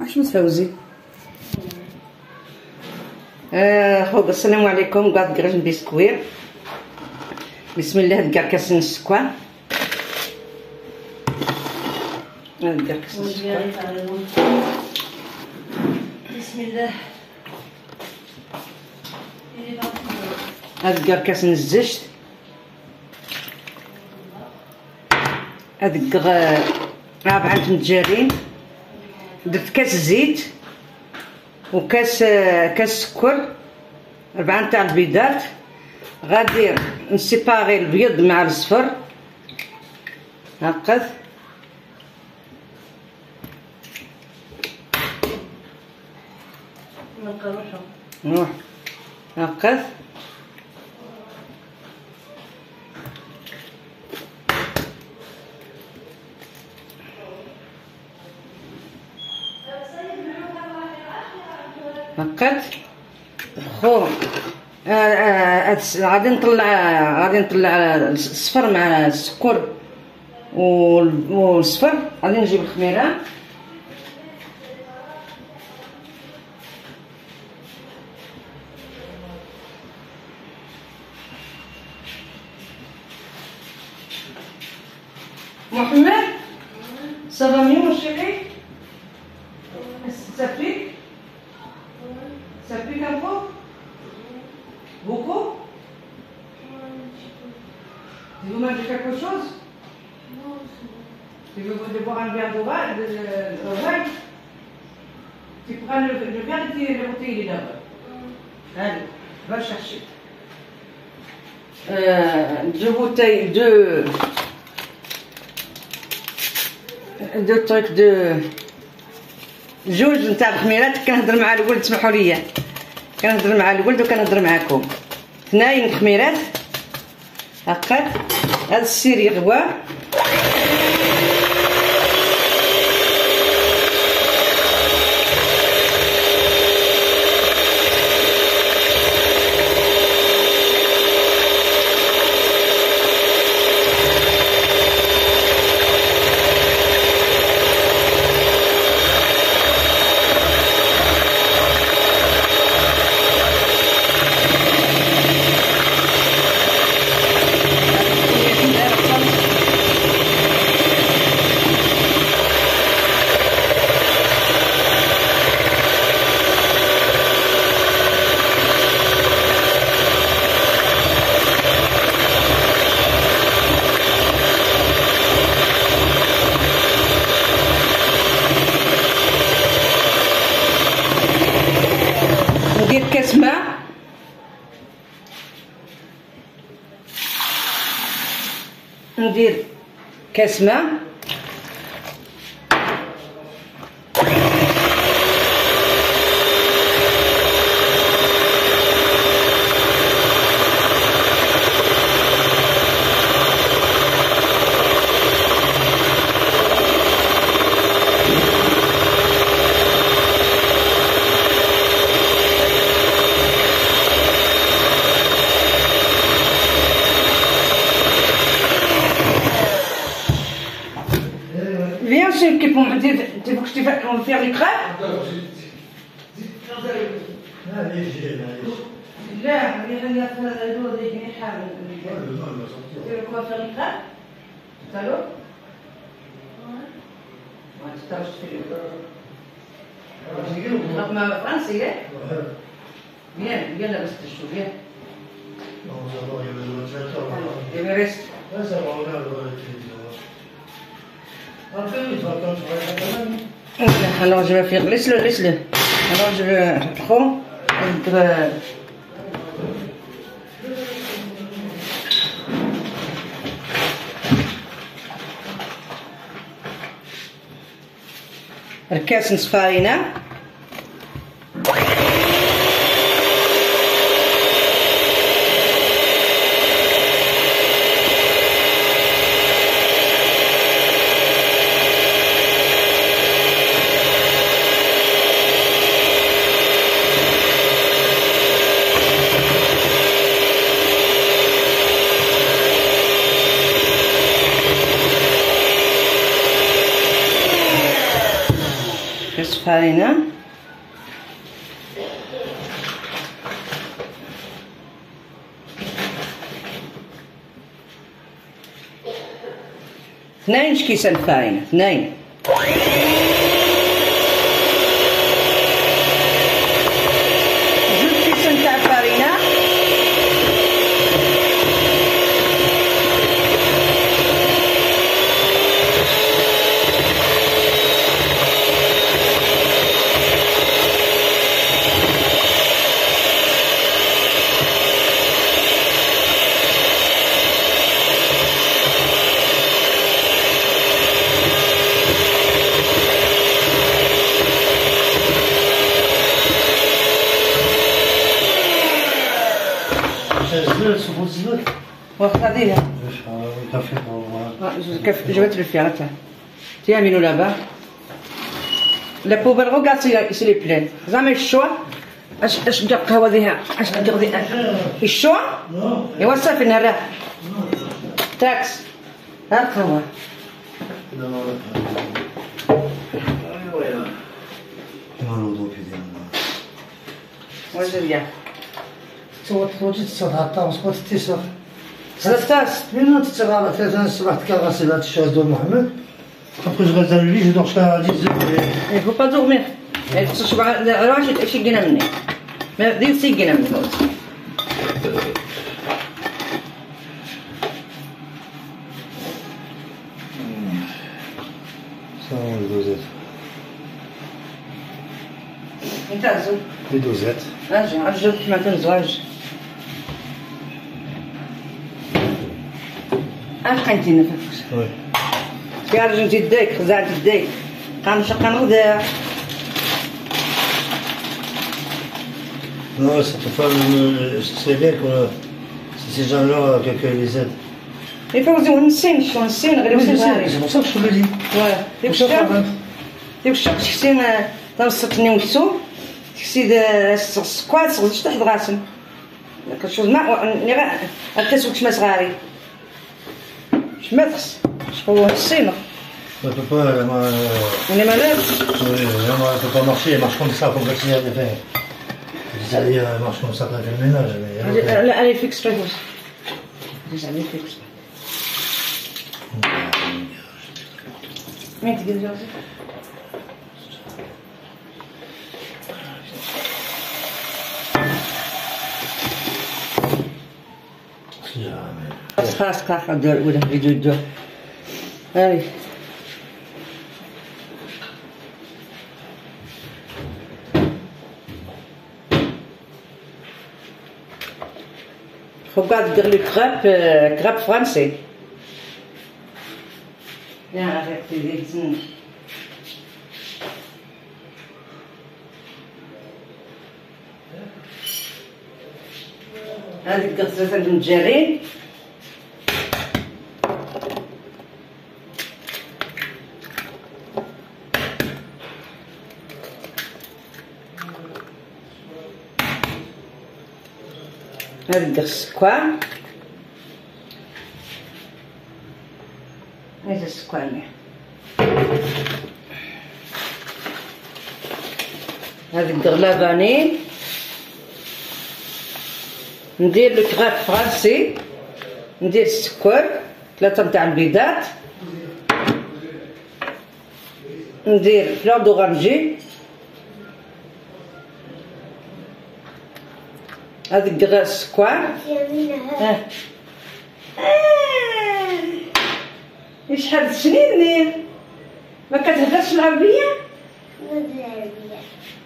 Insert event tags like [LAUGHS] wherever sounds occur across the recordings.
واش متفوزي آه خوب السلام عليكم. قاعد كراج بسكوير بسم الله دكار كاس السكر هاد دكار كاس السكر بسم الله. هاد دكار كاس الزجت. هاد ربعة متجارين درت كاس زيت وكاس كاس سكر ربعة نتاع البيضات. غادي نسيباغي البيض مع الصفر. هكذا. نروح. هكذا. هكاك خو آه، آه، غادي نطلع غادي نطلع الصفر مع السكر. والصفر غادي نجيب الخميرة. Deux bouteilles de دو تروك دو جوج نتاع الخميرات كنهضر مع الولد تسمحوا لي كنهضر مع الولد وكنهضر معاكم. اثنين خميرات. هكاك هذا السير يغوى ندير كاس ماء ندير كاس ماء Viens, c'est qui pour me dire, tu veux que je te fasse, on va faire les crêpes لا اللي غادي يدور يجيني حامل دير كوا ما تستاوش في رقم فرنسي بيان بيان لاباس تشوف بيان Alors je vais faire, laisse-le, laisse-le. Vais prendre entre الكاس نصف فارينة كاس فارينة اثنين كيسان فارينة اثنين واخا ديرها كيف جبت لي فيرتها تيا منو لابا. لا بوبل غوكا سي لي بلان زعما الشوا اش أش بدا قهوة ذيها؟ أش بدا ذي الشوا؟ إيوا صافي نراه تاكس. ها القهوه واش ديال توت توت تصاد هاتا وسقط تيصاد 13 minutes تغرق 3 الصباح تكرغس إلى الشيخ محمد Après, je reste dans le lit, je dors jusqu'à 10 heures. Il faut pas dormir. Il faut se راجل إيش يقنا مني. ما بديت يقنا مني. شلون الدوزات؟ انت عزو؟ دي دوزات. أجي عجبت ما تنزو أجي. قنتي نفس Oui. كارج انت يديك خزعت يديك قام شقا غدا. Non, ça peut pas me... C'est bien que c'est ces gens-là que, que les شو نسين غير sais, غاري c'est pour ça que je le dis. ديك. ديك تنصتني تحت غاسم كشوز ما صغاري. Schmetz, Schrotzim. On ne peut pas. Euh, euh, on est malade Oui, on ne peut pas marcher, elle marche comme ça, comme si elle avait Vous allez euh, marcher comme ça quand elle ménage. Mais, allez, fixe la gauche. Jamais fixe. Mais tu خلاص خلاص خلاص دور ولا فيديو دور هاي euh, crêpe français. Viens, arrête tes dessins. هذيك قصة المجارين هذيك السكوان. هذا السكوان. هذيك دغ vanille ندير le crêpe français ندير السكر ثلاثة نتاع البيضات. ندير fleur d'oranger هذيك دغ السكوان آه. آه. شحال سنين ما كتهدرش العربية؟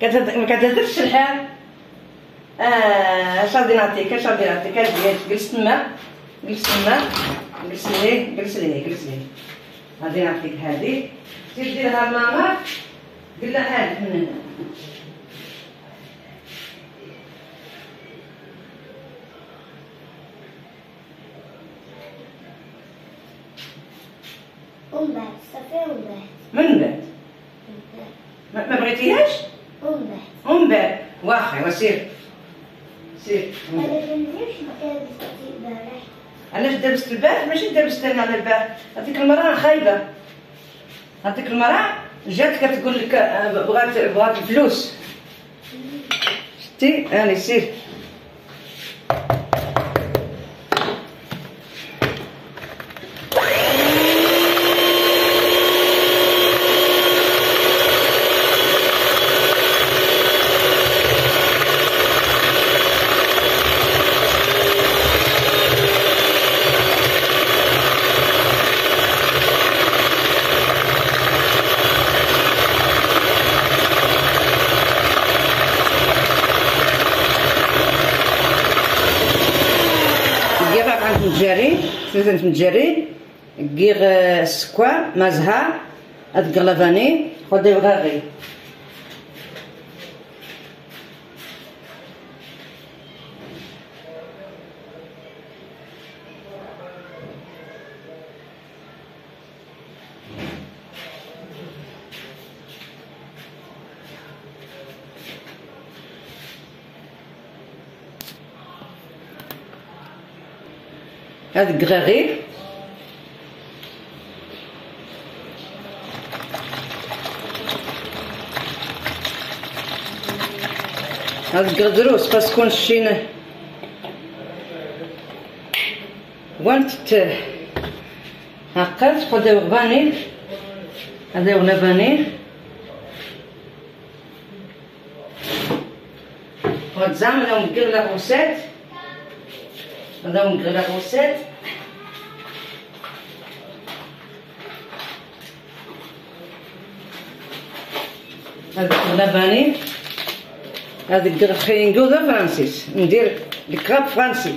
كتهد- ما كتهدرش الحال؟ آه اش غادي نعطيك اش غادي نعطيك اش جلس تما جلس تما جلس ليه جلس ليه جلس ليه غادي نعطيك سير ديرها لماما. لها هذه. من هنا صافي من بعد؟ ما ما بغيتيهاش؟ أمبات ومن بعد. واخا وسير سير. البارح. علاش دابست البارح؟ ماشي دابست أنا على البارح. هذيك المرأة خايبة. هذيك المرأة جات كتقول لك آه، بغات بغات الفلوس. شتي؟ هاني سير كيغ عند متجري ثلاثة متجري كيغ السكوا مازها هاد لافاني خدي بغاغي هاد كغاغي هاد كغدروس باسكو نشين وانت ت هاكا تخدي غباني هذا ولا باني وتزعم لو مكير لا غوسات هذا مكير لا غوسات هذا لباني هذا خلينا ذا فرانسيس ندير الكراب فرنسي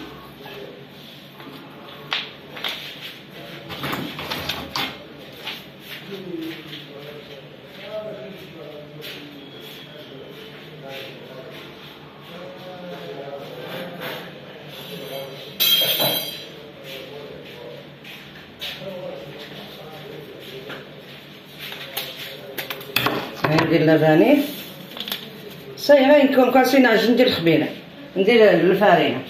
ندير لباني صاي هاي نكون كاسين عجن ندير الخبيله ندير الفارينه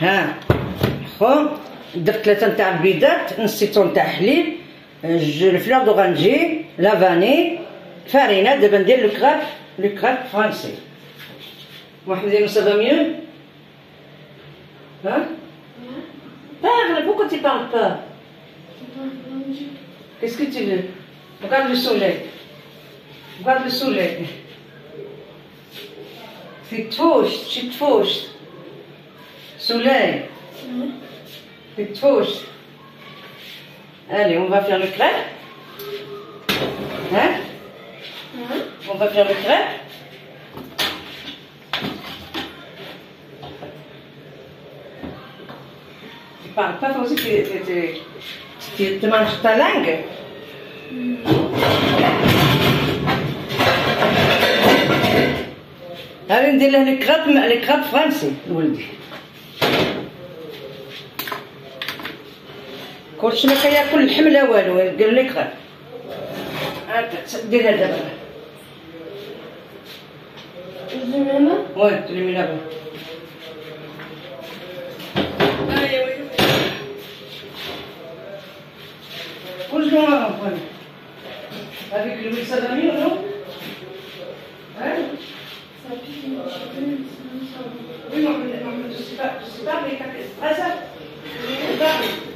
ها خو درت ثلاثة نتاع البيضات نص سيتون تاع حليب ج- ال fleur d'oranger la vanille فارينة دابا ندير le crêpe le crêpe français واحد ندير ça va mieux ها Parle, pourquoi tu parles pas Qu'est-ce que tu veux Regarde le soleil. Regarde le soleil. Tu te fauches, tu te fauches. Soleil. Tu te fauches. Allez, on va faire le crêpe. Hein On va faire le crêpe. Tu parles pas aussi, tu, tu, tu, tu, tu manges ta langue. هذا ندير له الكراب الكراب فرنسي ولدي كلشي ما كياكل اللحم لا والو قال لي كراب هاكا ديرها دابا وين تلمي دابا كل ما غنفهم هذيك اللي بيسالني نو ها Oui, mais, non, mais je sais pas, je sais pas, mais quand c'est pas ça. Je sais pas.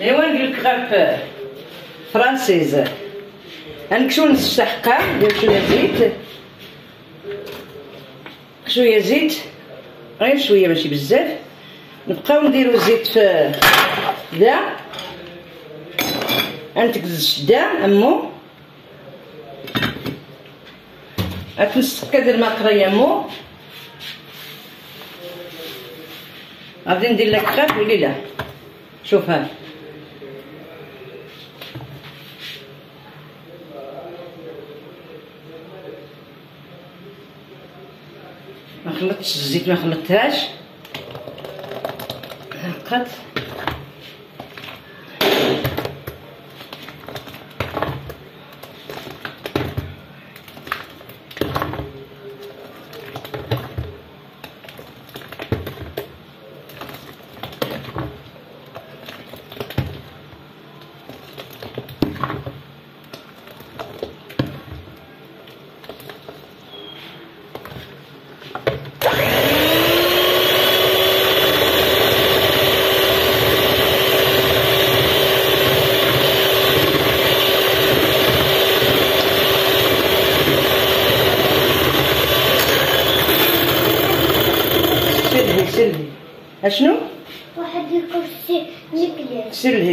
ايوا نقول لك غير فرانسيز غنكشو نص الشحقة ندير شوية زيت؟ شوية زيت؟ غير شوية ماشي بزاف. نبقاو نديرو الزيت في دا غنتكز الشدا أمو. غتنص كدير الماقرية أمو. غادي ندير لك خاف ولا لا شوف ها الزيت ما خلطتهاش. هاقت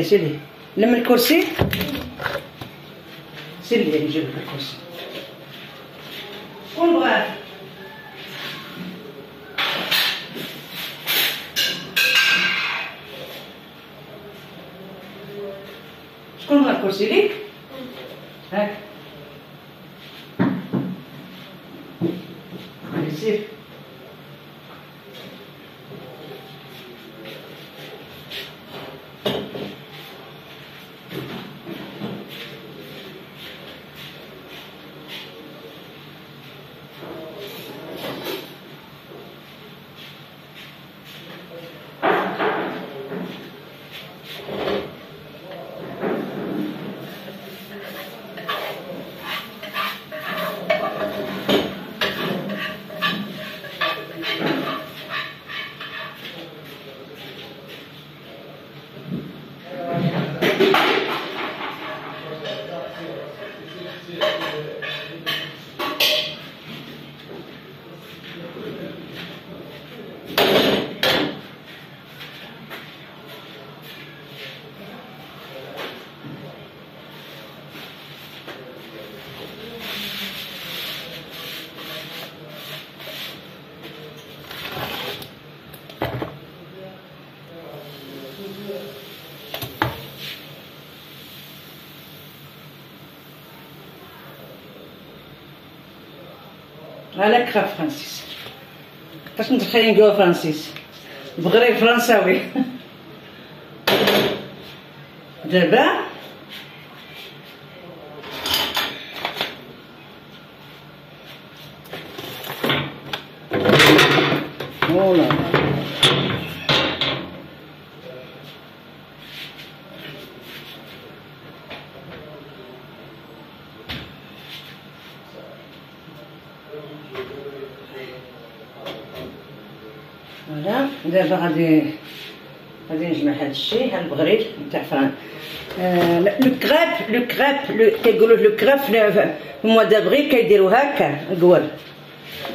شيلي لم الكرسي؟ شيلي نجيب لك الكرسي. قول بغاك؟ شكون بغا الكرسي ليك؟ هاك. سير على كرا فرانسيس. باش ندخلي نقول فرانسيس. بغري فرنساوي. [LAUGHS] دابا دابا غادي غادي نجمع هاد الشيء. هاد البغريد نتاع فران. آه، لو كريب لو كريب لو كيقولوا لو كريب موا دابغي كيديروا هكا القوال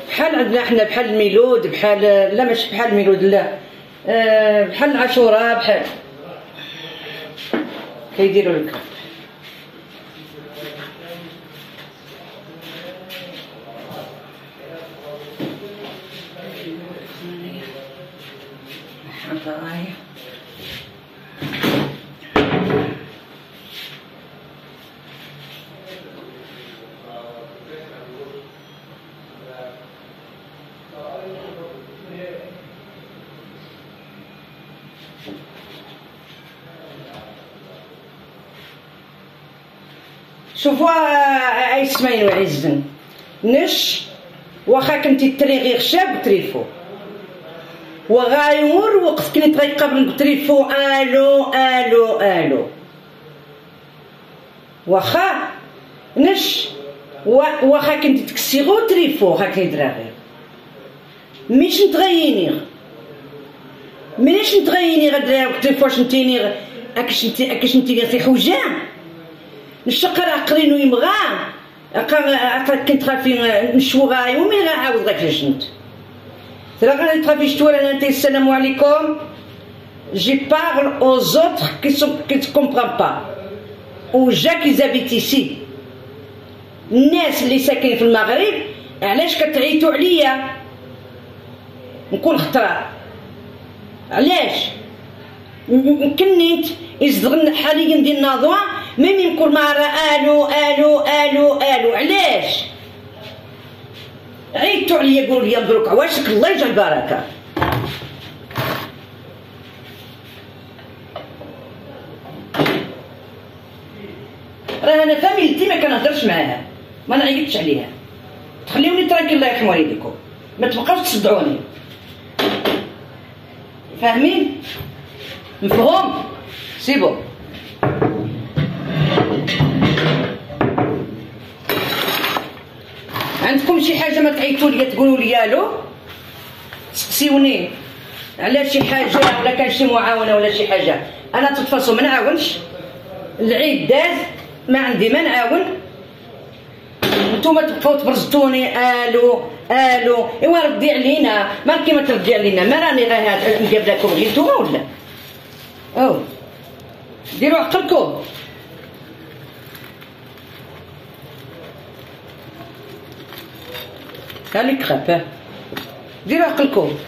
بحال عندنا حنا بحال الميلود بحال لا ماشي بحال الميلود لا. آه، بحال العاشوراء بحال. كيديروا الكريب شوفوا اي سمين وعزن نش واخا كنتي تري غير شاب تريفو وغايور وقت كنت غيقابل تريفو آلو آلو آلو. واخا نش واخا كنت تكسي غو تريفو واخا كيدرا غير ميش نتغيني. ميش نتغيني غدرا وقت فواش نتيني اكش انت اكش في حوجة. نشقر عقرينو يمغا كنت خافي نشوغاي ومي غاعاود غاك جنت ترى غادي تخافي شتوى أنت السلام عليكم. جي بارل aux autres qui sont qui ne comprennent pas. Aux gens qui الناس اللي ساكنين في المغرب علاش كتعيطوا عليا؟ نكون خطرة. علاش؟ كنيت يزدغن حاليا ديال الناظوة ميم يمكن مع آلو آلو آلو آلو. علاش؟ عيطوا عليا قولوا لي مبروك عواشك الله يجعل البركة. راه أنا فاميلتي ما كنهضرش معاها. ما نعيطش عليها. تخليوني تراكي الله يرحم والديكم. ما تبقاوش تصدعوني. فاهمين؟ مفهوم؟ سيبو. شي حاجة ما تعيطوا لي تقولوا لي ألو تسقسيوني على شي حاجة ولا كان شي معاونة ولا شي حاجة؟ أنا تتفاصوا ما نعاونش. العيد داز ما عندي ما نعاون. نتوما تبقاو تبرزتوني آلو آلو. إيوا ردي علينا. ما كيما تردي علينا ما راني غير نجيب لكم غير نتوما ولا؟ أو. ديروا عقلكم. خليك خفة. ديروا عقلكم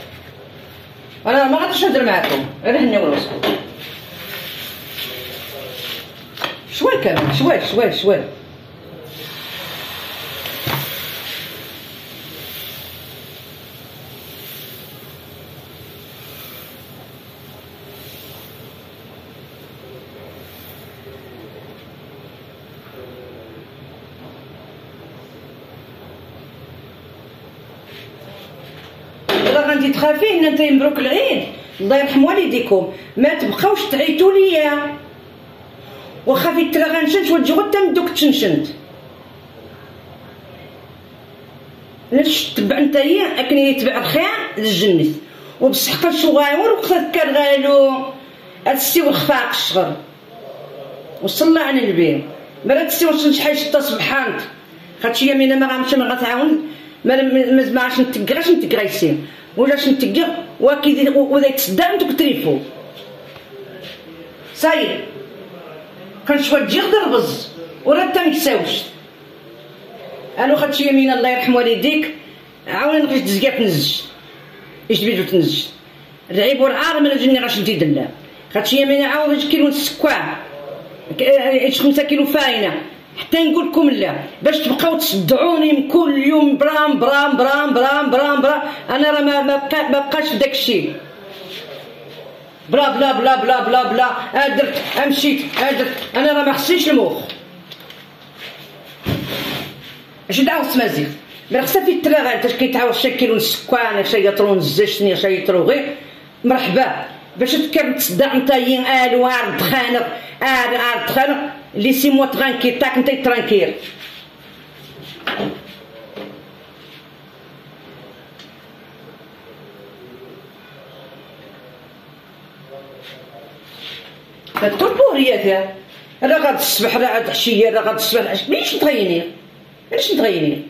أنا ما غاديش نهضر معاكم. غير هنيو راسكم شوال كمان؟ شوال شوال شوال. راه غادي تخافيه أنت مبروك العيد. الله يرحم والديكم. ما تبقاوش تعيطوا ليا. واخا في الترا غنشنت وتجي غدا ندوك تشنشنت. لاش تبع نتايا أكن يتبع الخير للجنة. وبصح قد شو غايور وقت كان غالو هادسي وخفاق الشغل. وصلى على النبي مرات سي واش شحال شتا سبحانك خاطش ما غامش ما غتعاون. ما ما ما نتقى غاش نتقى يسير ولاش نتقى وكي وذا يتصدى أنتو كتريفو. ساير تجي غدا البز ورا تا مكساوش أنا خاطش يمين الله يرحم والديك. عاون نقيش تزكا تنزج تبيدو تنزج العيب والعار من الجني غاش ندي دلا خاطش يمين عاون كيلو إيش خمسة كيلو فاينة. حتى نقول لكم لا. باش تبقاو تصدعوني كل يوم برام برام برام برام برام برام. أنا راه ما بقا- ما بقاش داك الشيء. بلا بلا بلا بلا بلا بلا. درت ها مشيت ها درت أنا راه ما خصنيش المخ. أش دعوة تمازيغ ما في التراغ. أنت كيتعاود شكلوا السكان شيطرون الزشتني شيطرو غير؟ مرحبا. باش تكرم تصدع نتايين ألو عرض خانق ار عرض خانق موا ترانكيل تاك نتاي ترانكيل فالتربور هي راه غاد الصبح راه غاد عشيه راه غاد الصبح العشيه مانيش نتغيني مانيش نتغيني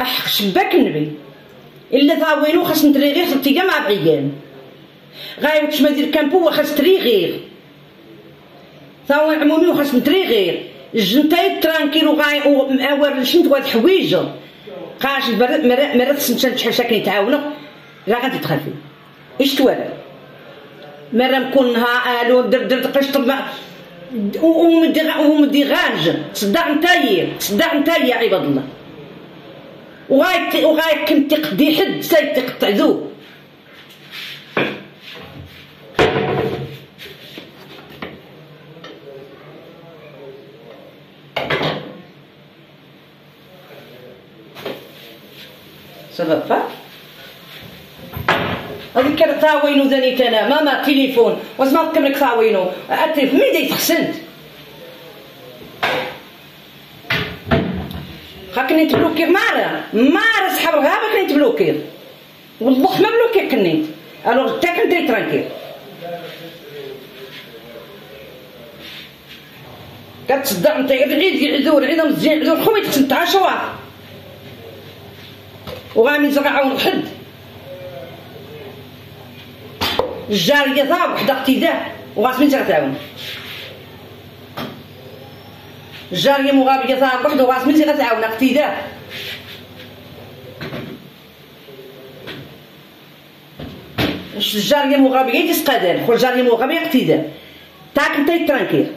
احق شباك النبي الا ثاوينو خاص نتري غير ثلاث أيام مع بعيان غايب تشما دير كامبو خاص تري غير. ثاوي عمومي خاص نتري غير. الجنتاي ترانكيل وغاي ومأور شنت واد حويجه قاش مرات مرات سنتشان شحال ساكن يتعاونوا لا غادي تخافي إيش توالى مرة نكون ها ألو در در قشط ومدي غانج تصدع نتايا تصدع نتايا عباد الله. وغاي وغاي كنت تقدي حد ساي تقطع ذو سبب هذيك كان تاوينو ذاني أنا ماما تليفون. واش ما نكملك تاوينو التليفون مين دايت خسنت خاكني تبلوكي مارا مارا صحاب الغابة كني تبلوكي والله ما بلوكي كنيت ألوغ تا كنت ترانكيل كتصدع انت غير يعذور عيد مزيان عذور خويتك انت وغاني زرع عون الجارية ضاب وحدة اقتداء وغاس من تعاون الجارية مغابية ضاب وحدة وغاس من تعاون اقتداء. الجارية مغابية تسقادان خو الجارية مغابية اقتداء. تاك انت ترانكيل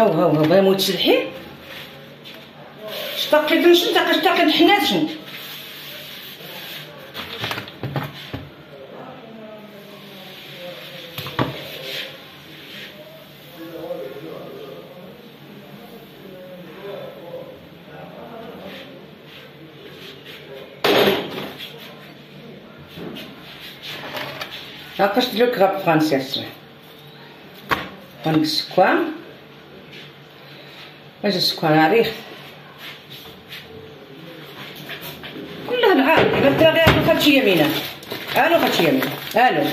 هاو هاو هاو بغا يموت الحين اشتقيت نشد اشتقيت حنات شنو هاكاش دلوك غاب فرانسيس غنقص كوام إيش السكر عريخ كلها العالم قلت لها غير خدشي يمينه. ألو خدشي يمينه. ألو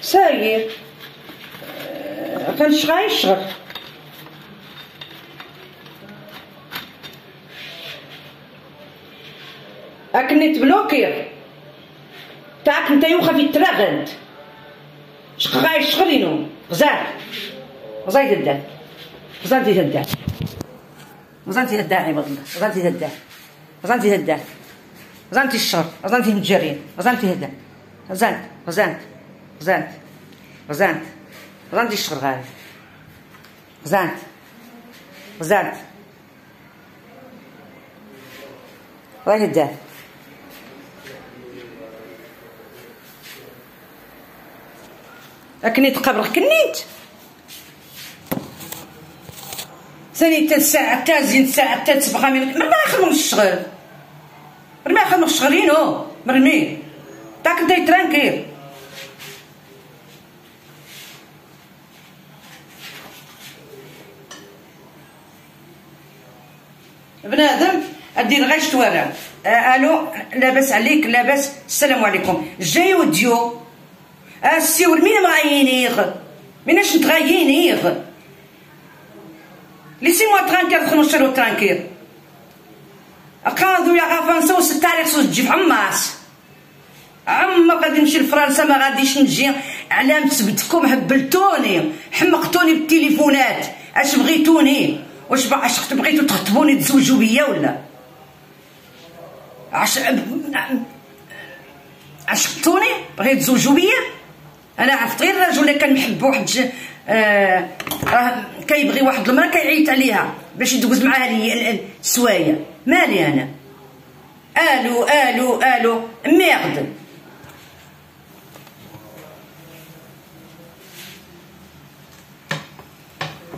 ساير كان شغال يشغل. اكني تبلوكير تاعك أنت يوخا في التراغند شغال يشغلينو غزال. غزال يدك غزالتي تدع غزالتي تدع عباد الله غزالتي تدع غزالتي تدع غزالتي الشر. غزالتي متجرين غزالتي تدع غزالت غزالت غزالت غزالت غزالتي الشر غالي. غزالت غزالت الله تدع لكن يتقبر كنيت. ثاني تا الساعة تا زين ساعة تا تبغى من ما يخدموا الشغل. ما يخدموا الشغلين هو مرمي. تاك انت ترانكيل بنادم ادير غير شتوارع آه، ألو لاباس عليك لاباس. السلام عليكم. جاي وديو. السيور مين مغايينيغ ميناش نتغايينيغ Laissez-moi tranquille تخرج ترانكيل قاضوا يا غافانسا وس التاريخ سوس تجي في عماس عما غادي نمشي لفرنسا ما غاديش نجي على مسبتكم هبلتوني حمقتوني بالتليفونات اش بغيتوني واش اش بغيتو تخطبوني تزوجوا بيا ولا عش عشقتوني بغيت تزوجوا بيا أنا عرفت غير الرجل اللي كان محب واحد آه راه كيبغي واحد المرأة كيعيط عليها باش يدوز معاها السوايه مالي أنا؟ آلو آلو آلو ميرد.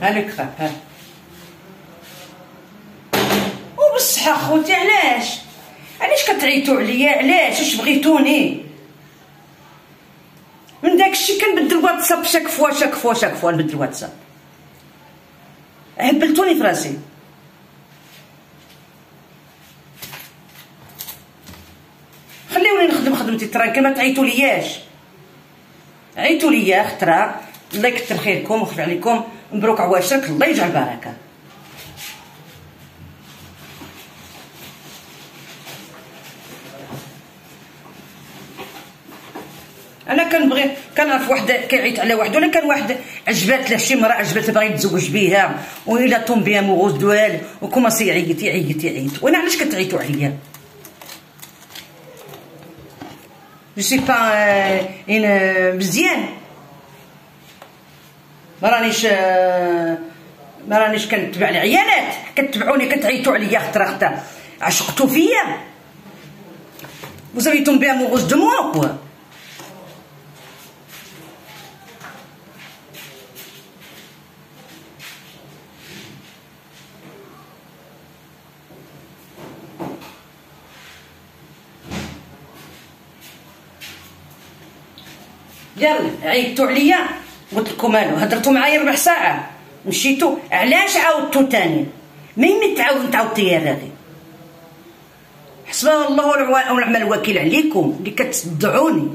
هانيك ها. وبصحة خوتي علاش؟ علاش كتعيطوا عليا؟ علاش؟ اش بغيتوني؟ من داك الشيء كنبدل واتساب chaque fois chaque fois chaque fois نبدل واتساب هبلتوني في راسي خليوني نخدم خدمتي tranquille ما تعيطوا لياش عيطوا ليا خطره الله يكثر خيركم ويخلي عليكم مبروك عواشرك الله يجعل بركه كنبغي كنعرف واحد كيعيط على واحد ولا كان واحد عجبات له شي مرا عجبات بغا يتزوج بيها وإلا توم بيان موغوز دوال وكوماسي يعيط يعيط يعيط. وأنا علاش كتعيطوا عليا؟ je suis pas un مزيان ما رانيش ما رانيش كنتبع العيالات. كتبعوني كتعيطوا عليا خطرة خطرة. عشقتوا فيا. Vous avez tombé amoureuse de moi quoi? يلا عيطتوا عليا قلت لكم مالو هضرتوا معايا ربع ساعة. مشيتوا علاش عاودتوا تاني؟ يمي تعاود نتعاود طيار هذه حسبنا الله ونعم الوكيل عليكم اللي كتدعوني.